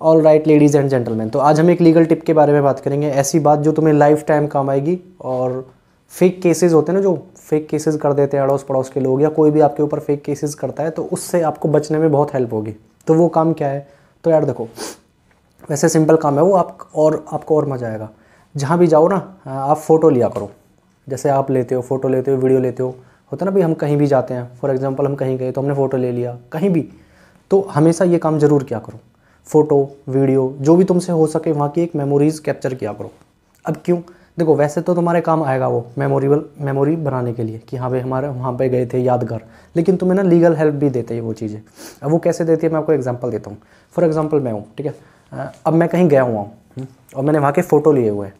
All right ladies and gentleman तो आज हम एक लीगल टिप के बारे में बात करेंगे। ऐसी बात जो तुम्हें लाइफ टाइम काम आएगी और फेक केसेस होते हैं ना, जो फेक केसेस कर देते हैं अड़ोस पड़ोस के लोग या कोई भी आपके ऊपर फेक केसेस करता है तो उससे आपको बचने में बहुत हेल्प होगी। तो वो काम क्या है? तो यार देखो, वैसे सिंपल काम है वो, आप और, आपको और मज़ा आएगा। जहाँ भी जाओ ना, आप फ़ोटो लिया करो। जैसे आप लेते हो फ़ोटो लेते हो वीडियो लेते हो, होता ना भाई, हम कहीं भी जाते हैं। फॉर एग्जांपल हम कहीं गए तो हमने फ़ोटो ले लिया, कहीं भी। तो हमेशा ये काम ज़रूर किया करो। फ़ोटो वीडियो जो भी तुमसे हो सके वहाँ की एक मेमोरीज़ कैप्चर किया करो। अब क्यों? देखो वैसे तो तुम्हारे काम आएगा वो मेमोरेबल मेमोरी बनाने के लिए कि हाँ भाई हमारे वहाँ पे गए थे यादगार। लेकिन तुम्हें ना लीगल हेल्प भी देते हैं वो चीज़ें। अब वो कैसे देती है मैं आपको एग्जांपल देता हूँ। फॉर एग्जांपल मैं हूँ ठीक है? अब मैं कहीं गया हुआ हूँ हम्म, और मैंने वहाँ के फ़ोटो लिए हुए हैं।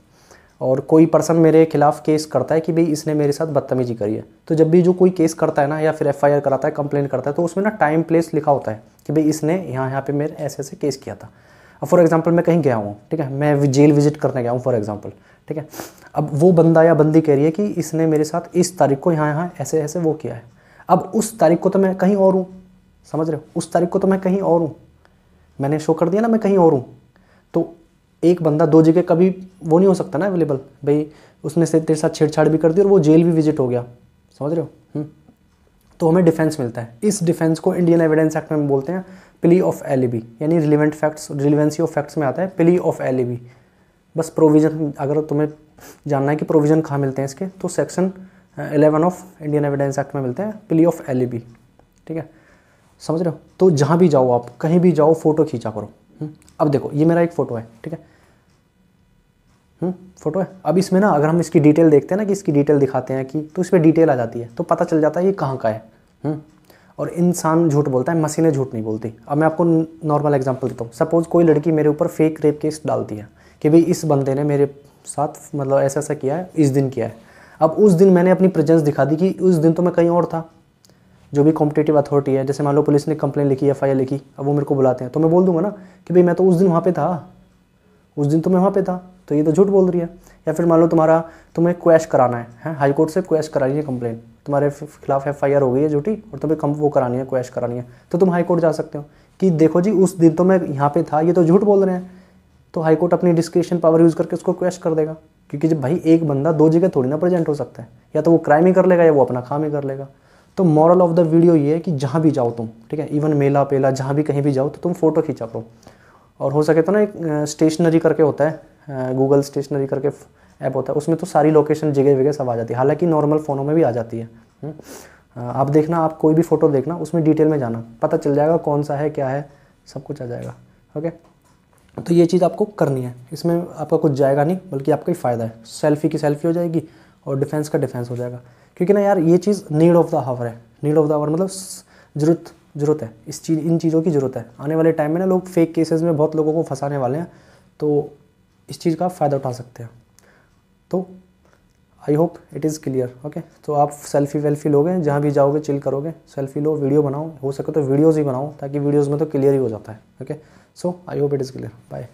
और कोई पर्सन मेरे खिलाफ केस करता है कि भाई इसने मेरे साथ बदतमीजी करी है। तो जब भी जो कोई केस करता है ना या फिर एफआईआर कराता है कंप्लेन करता है तो उसमें ना टाइम प्लेस लिखा होता है। कि भाई इसने यहाँ यहाँ पे मेरे ऐसे ऐसे केस किया था। अब फॉर एग्ज़ाम्पल मैं कहीं गया हूँ, ठीक है? मैं जेल विज़िट करने गया हूँ फॉर एग्ज़ाम्पल ठीक है? अब वो बंदा या बंदी कह रही है कि इसने मेरे साथ इस तारीख को यहाँ यहाँ ऐसे ऐसे वो किया है। अब उस तारीख को तो मैं कहीं और हूँ, समझ रहे हो? उस तारीख को तो मैं कहीं और हूँ। मैंने शो कर दिया ना मैं कहीं और हूँ। तो एक बंदा दो जगह कभी वो नहीं हो सकता ना अवेलेबल भाई, उसने से तेरे साथ छेड़छाड़ भी कर दी और वो जेल भी विज़िट हो गया, समझ रहे हो? हम्म। तो हमें डिफेंस मिलता है। इस डिफेंस को इंडियन एविडेंस एक्ट में बोलते हैं प्ली ऑफ़ एलिबी यानी relevant facts relevancy of facts में आता है प्ली ऑफ़ एलिबी बस प्रोविज़न अगर तुम्हें जानना है कि प्रोविज़न कहाँ मिलते हैं इसके तो section eleven of Indian Evidence Act में मिलते हैं प्ली ऑफ़ एलिबी ठीक है? समझ रहे हो? तो जहाँ भी जाओ आप कहीं भी जाओ फ़ोटो खींचा करो। हम्म, अब देखो ये मेरा एक फ़ोटो है ठीक है? फ़ोटो हम्म, है। अब इसमें ना अगर हम इसकी डिटेल देखते हैं ना कि इसकी डिटेल दिखाते हैं कि तो इसमें डिटेल आ जाती है। तो पता चल जाता है ये कहाँ का है। हम्म, और इंसान झूठ बोलता है मशीनें झूठ नहीं बोलती। अब मैं आपको नॉर्मल एग्ज़ाम्पल देता हूँ। सपोज़ कोई लड़की मेरे ऊपर फेक रेप केस डालती है कि भाई इस बंदे ने मेरे साथ मतलब ऐसा ऐसा किया है इस दिन किया है। अब उस दिन मैंने अपनी प्रेजेंस दिखा दी कि उस दिन तो मैं कहीं और था। जो भी कॉम्पिटेटिव अथॉरिटी है जैसे मान लो पुलिस ने कंप्लेन लिखी एफ़ आई लिखी अब वो मेरे को बुलाते हैं। तो मैं बोल दूँगा ना कि भाई मैं तो उस दिन वहाँ पे था। उस दिन तो मैं वहाँ पे था तो ये तो झूठ बोल रही है। या फिर मान लो तुम्हारा तुम्हें क्वेश कराना है, है? हाई कोर्ट से क्वेश करानी है कंप्लेन तुम्हारे खिलाफ एफ़ आई आर हो गई है झूठी और तुम्हें कम वो करानी है क्वेश करानी है। तो तुम हाई कोर्ट जा सकते हो कि देखो जी उस दिन तो मैं यहाँ पे था ये तो झूठ बोल रहे हैं। तो हाई कोर्ट अपनी डिस्क्रिप्शन पावर यूज़ करके उसको क्वेश कर देगा। क्योंकि जब भाई एक बंदा दो जगह थोड़ी ना प्रेजेंट हो सकता है या तो वो क्राइम ही कर लेगा या वो अपना काम ही कर लेगा। तो मॉरल ऑफ़ द वीडियो ये है कि जहाँ भी जाओ तुम ठीक है? इवन मेला पेला जहाँ भी कहीं भी जाओ तो तुम फ़ोटो खींचा करो। और हो सके तो ना एक स्टेशनरी करके होता है गूगल स्टेशनरी करके ऐप होता है, उसमें तो सारी लोकेशन जगह वगह सब आ जाती है। हालाँकि नॉर्मल फ़ोनों में भी आ जाती है। हम्म। आप देखना, आप कोई भी फ़ोटो देखना, उसमें डिटेल में जाना। पता चल जाएगा कौन सा है, क्या है, सब कुछ आ जाएगा। ओके तो ये चीज़ आपको करनी है। इसमें आपका कुछ जाएगा नहीं, बल्कि आपका ही फ़ायदा है। सेल्फी की सेल्फी हो जाएगी और डिफेंस का डिफेंस हो जाएगा। क्योंकि ना यार, ये चीज़ नीड ऑफ़ द हावर है। नीड ऑफ़ द आवर मतलब ज़रूरत ज़रूरत है। इस चीज़, इन चीज़ों की ज़रूरत है। आने वाले टाइम में ना लोग फेक केसेस में बहुत लोगों को फंसाने वाले हैं तो इस चीज़ का फ़ायदा उठा सकते हैं। तो I hope it is clear okay तो आप सेल्फी वेल्फी लोगे, जहाँ भी जाओगे चिल करोगे सेल्फी लो वीडियो बनाओ। हो सके तो वीडियोज़ ही बनाओ, ताकि वीडियोज़ में तो क्लियर ही हो जाता है okay so I hope it is clear bye